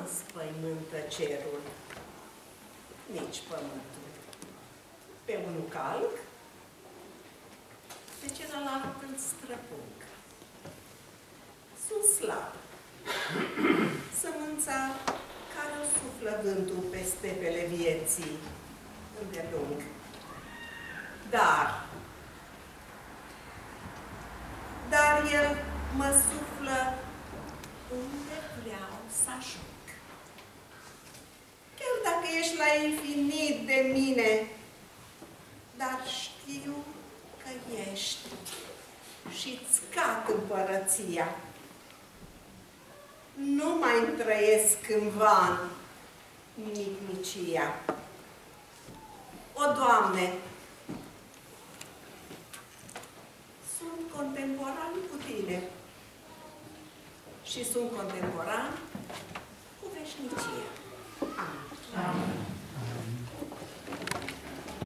înspăimântă cerul, nici pământul. Pe unul calc, pe celălalt îl străpung. Sunt slab. Sămânța care o suflă vântul pe stepele vieții îndelung. Dar, dar el mă suflă unde vreau să ajung. Infinit de mine, dar știu că ești și-ți cad împărăția. Nu mai trăiesc în van nimicnicia. O, Doamne, sunt contemporan cu Tine și sunt contemporan